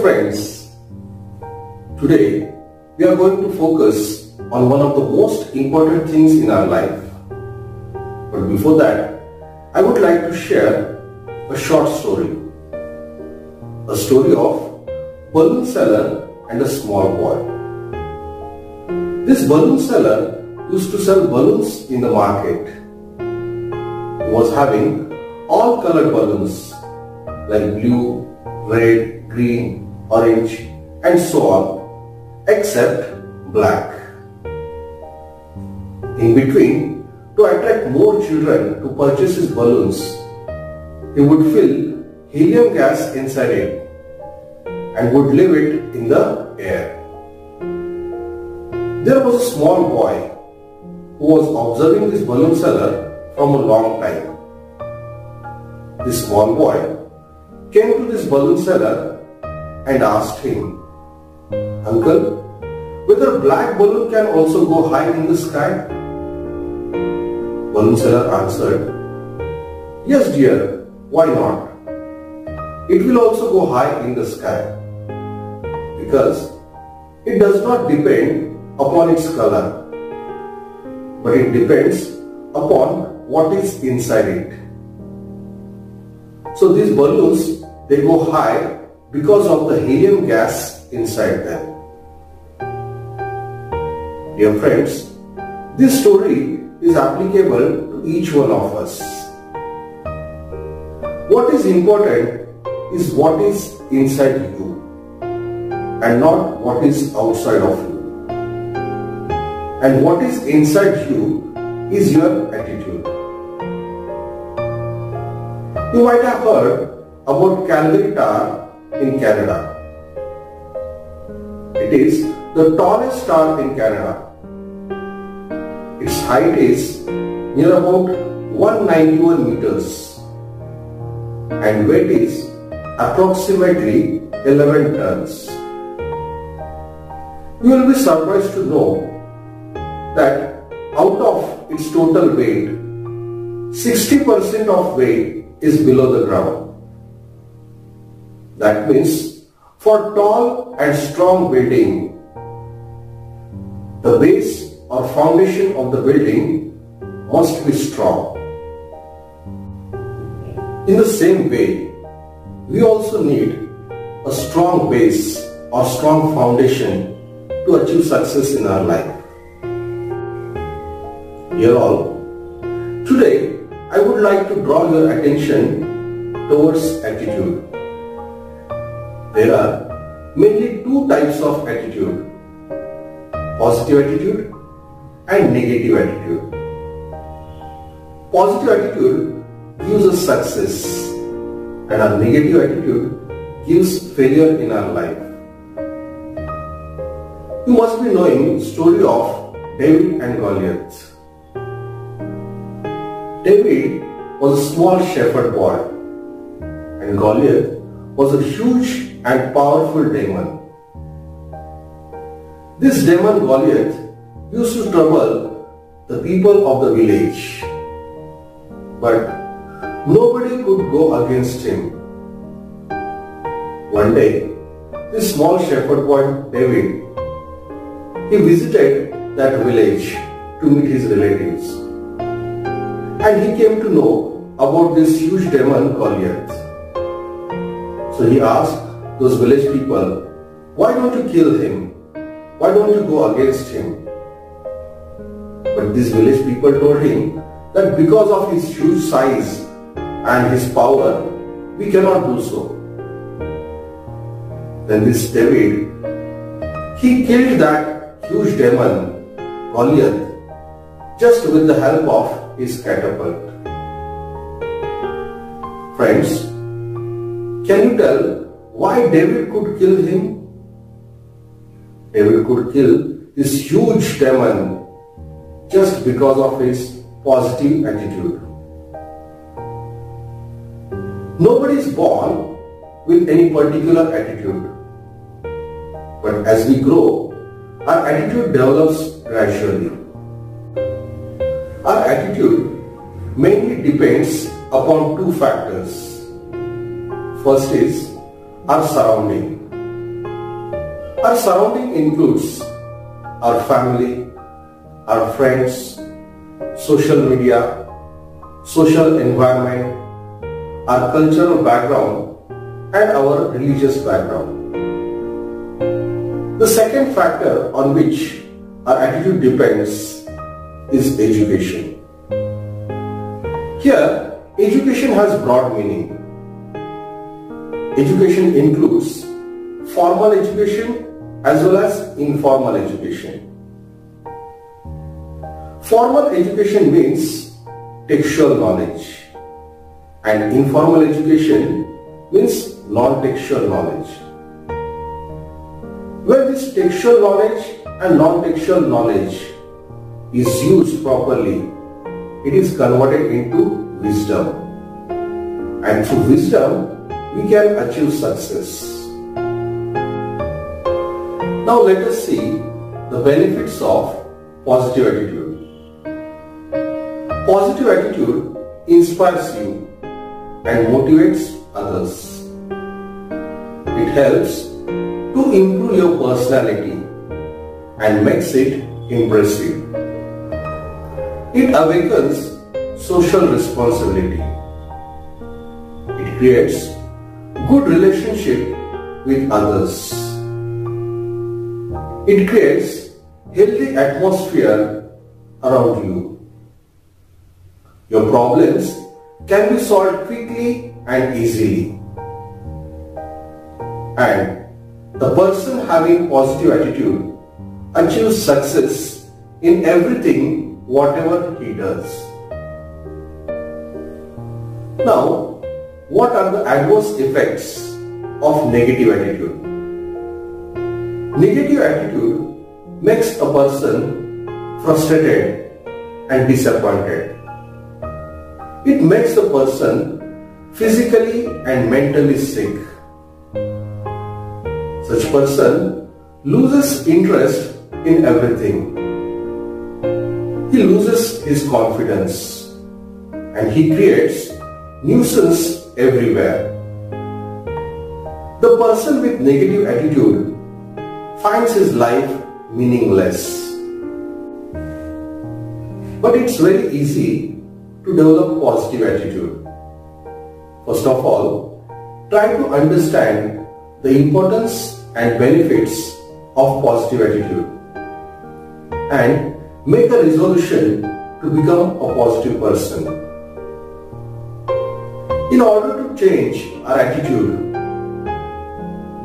Friends, today we are going to focus on one of the most important things in our life. But before that, I would like to share a short story. A story of balloon seller and a small boy. This balloon seller used to sell balloons in the market. He was having all colored balloons like blue, red, green, orange and so on except black. In between, to attract more children to purchase his balloons, he would fill helium gas inside it and would leave it in the air. There was a small boy who was observing this balloon seller from a long time. This small boy came to this balloon seller and asked him, Uncle, whether black balloon can also go high in the sky? Balloon seller answered, Yes dear, why not? It will also go high in the sky because it does not depend upon its color but it depends upon what is inside it. So these balloons, they go high because of the helium gas inside them. Dear friends, this story is applicable to each one of us. What is important is what is inside you and not what is outside of you. And what is inside you is your attitude. You might have heard about Calgary Tower in Canada. It is the tallest tower in Canada. Its height is near about 191 meters and weight is approximately 11 tons. You will be surprised to know that out of its total weight, 60% of weight is below the ground. That means for tall and strong building, the base or foundation of the building must be strong. In the same way, we also need a strong base or strong foundation to achieve success in our life. Dear all, today I would like to draw your attention towards attitude. There are mainly two types of attitude, positive attitude and negative attitude. Positive attitude gives us success and our negative attitude gives failure in our life. You must be knowing the story of David and Goliath. David was a small shepherd boy and Goliath was a huge and powerful demon. This demon Goliath used to trouble the people of the village but nobody could go against him. One day, this small shepherd boy David, he visited that village to meet his relatives and he came to know about this huge demon Goliath. So he asked those village people, why don't you kill him? Why don't you go against him? But these village people told him that because of his huge size and his power, we cannot do so. Then this David, he killed that huge demon, Goliath, just with the help of his catapult. Friends, can you tell why David could kill him? David could kill this huge demon just because of his positive attitude. Nobody is born with any particular attitude. But as we grow, our attitude develops gradually. Our attitude mainly depends upon two factors. First is our surrounding. Our surrounding includes our family, our friends, social media, social environment, our cultural background and our religious background. The second factor on which our attitude depends is education. Here, education has broad meaning. Education includes formal education as well as informal education. Formal education means textual knowledge and informal education means non-textual knowledge. Where this textual knowledge and non-textual knowledge is used properly, it is converted into wisdom. And through wisdom, we can achieve success. Now let us see the benefits of positive attitude. Positive attitude inspires you and motivates others. It helps to improve your personality and makes it impressive. It awakens social responsibility. It creates good relationship with others. It creates healthy atmosphere around you. Your problems can be solved quickly and easily. And the person having positive attitude achieves success in everything whatever he does. Now, what are the adverse effects of negative attitude? Negative attitude makes a person frustrated and disappointed. It makes the person physically and mentally sick. Such person loses interest in everything. He loses his confidence and he creates nuisance everywhere. The person with negative attitude finds his life meaningless. But it's very easy to develop positive attitude. First of all, try to understand the importance and benefits of positive attitude and make a resolution to become a positive person. In order to change our attitude,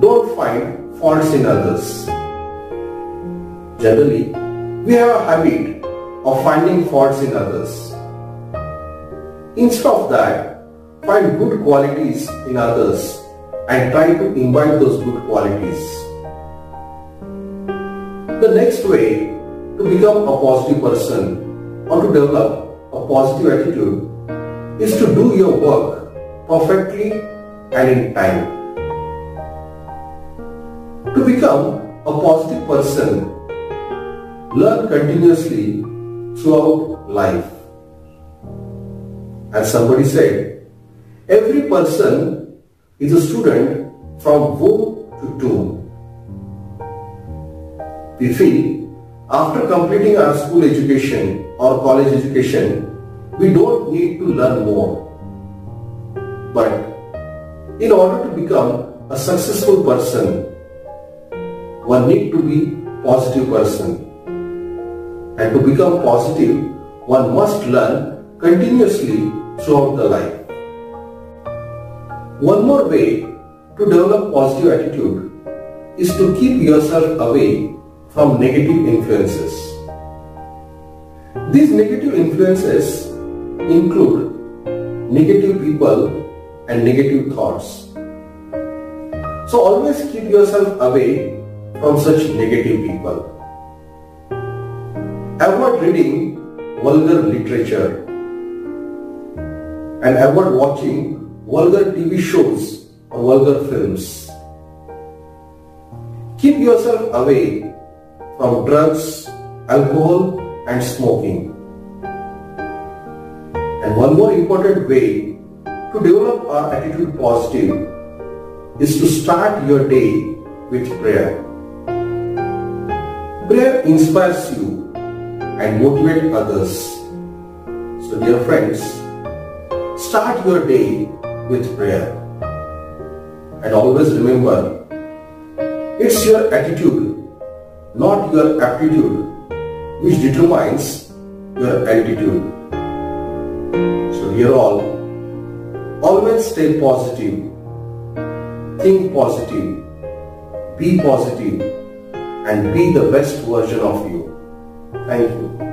don't find faults in others. Generally, we have a habit of finding faults in others. Instead of that, find good qualities in others and try to imbibe those good qualities. The next way to become a positive person or to develop a positive attitude is to do your work perfectly and in time. To become a positive person, learn continuously throughout life. As somebody said, every person is a student from womb to tomb. We feel after completing our school education or college education, we don't need to learn more. But in order to become a successful person, one need to be positive person. And to become positive, one must learn continuously throughout the life. One more way to develop positive attitude is to keep yourself away from negative influences. These negative influences include negative people and negative thoughts. So always keep yourself away from such negative people. Avoid reading vulgar literature and avoid watching vulgar TV shows or vulgar films. Keep yourself away from drugs, alcohol and smoking. And one more important way to develop our attitude positive is to start your day with prayer. Prayer inspires you and motivates others. So dear friends, start your day with prayer. And always remember, it's your attitude, not your aptitude, which determines your attitude. So here all, always stay positive, think positive, be positive and be the best version of you. Thank you.